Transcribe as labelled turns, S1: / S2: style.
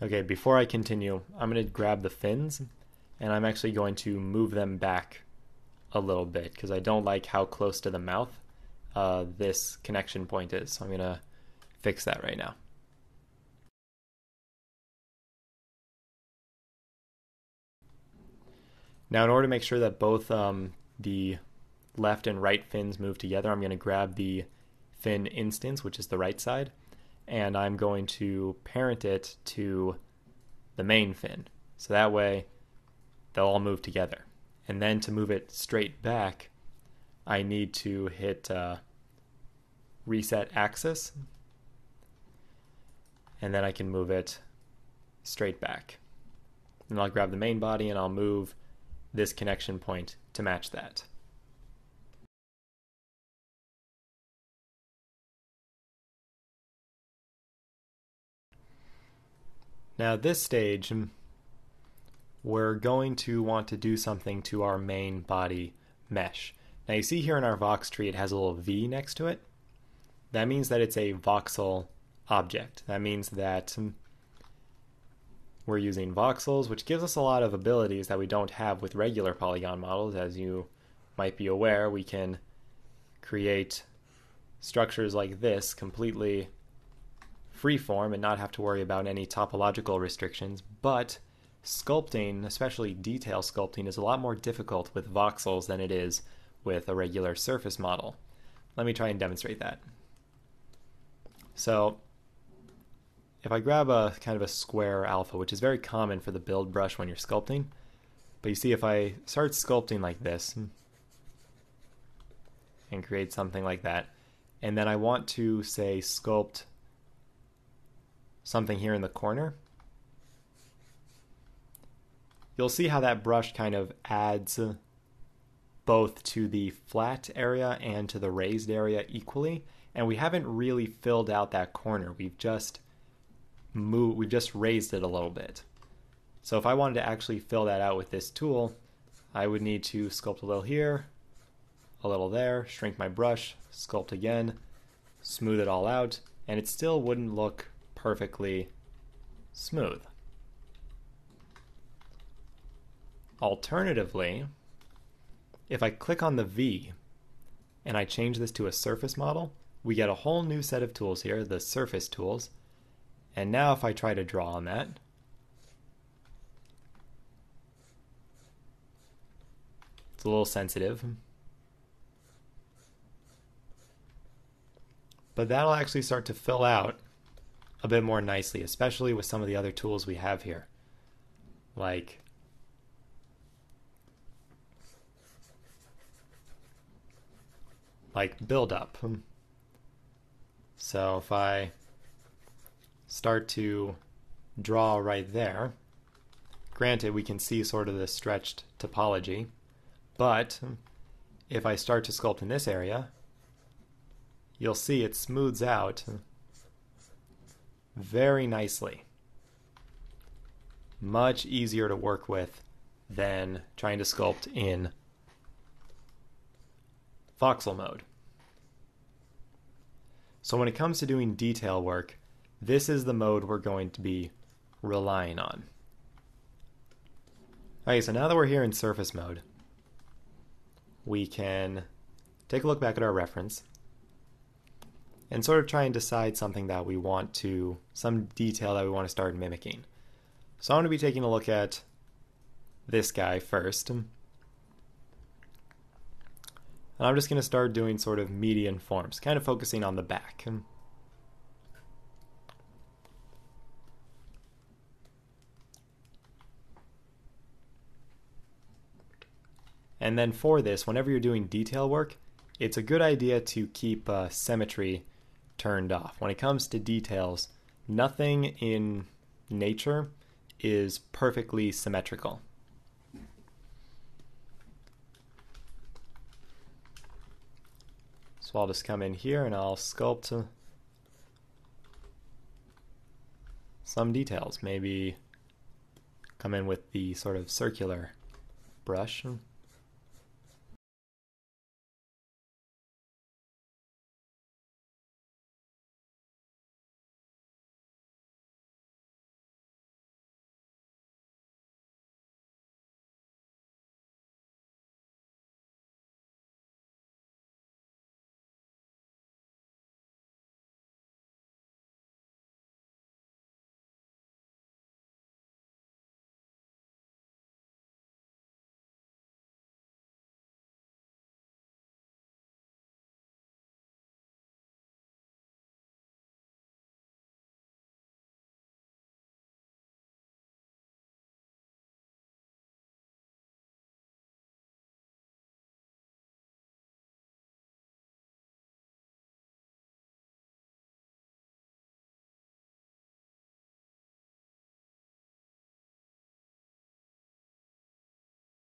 S1: Okay, before I continue, I'm going to grab the fins and I'm actually going to move them back a little bit because I don't like how close to the mouth uh, this connection point is. So I'm going to fix that right now. Now in order to make sure that both um, the left and right fins move together, I'm going to grab the fin instance, which is the right side, and I'm going to parent it to the main fin. So that way they'll all move together. And then to move it straight back, I need to hit uh, reset axis, and then I can move it straight back. And I'll grab the main body and I'll move this connection point to match that. Now at this stage, mm, we're going to want to do something to our main body mesh. Now you see here in our Vox tree it has a little V next to it. That means that it's a voxel object. That means that mm, we're using voxels, which gives us a lot of abilities that we don't have with regular polygon models. As you might be aware, we can create structures like this completely freeform and not have to worry about any topological restrictions, but sculpting, especially detail sculpting, is a lot more difficult with voxels than it is with a regular surface model. Let me try and demonstrate that. So if I grab a kind of a square alpha, which is very common for the build brush when you're sculpting, but you see if I start sculpting like this and create something like that, and then I want to say sculpt something here in the corner, you'll see how that brush kind of adds both to the flat area and to the raised area equally. And we haven't really filled out that corner. We've just moved, we've just raised it a little bit. So if I wanted to actually fill that out with this tool, I would need to sculpt a little here, a little there, shrink my brush, sculpt again, smooth it all out, and it still wouldn't look perfectly smooth. Alternatively, if I click on the V and I change this to a surface model, we get a whole new set of tools here, the surface tools. And now if I try to draw on that, it's a little sensitive. But that'll actually start to fill out a bit more nicely, especially with some of the other tools we have here. Like like build up. Hmm. So if I start to draw right there, granted we can see sort of the stretched topology, but if I start to sculpt in this area, you'll see it smooths out very nicely. Much easier to work with than trying to sculpt in voxel mode. So when it comes to doing detail work, this is the mode we're going to be relying on. Okay, so now that we're here in surface mode, we can take a look back at our reference and sort of try and decide something that we want to, some detail that we want to start mimicking. So I'm going to be taking a look at this guy first. And I'm just going to start doing sort of median forms, kind of focusing on the back. And then for this, whenever you're doing detail work, it's a good idea to keep uh, symmetry turned off. When it comes to details, nothing in nature is perfectly symmetrical. So I'll just come in here and I'll sculpt some details. Maybe come in with the sort of circular brush.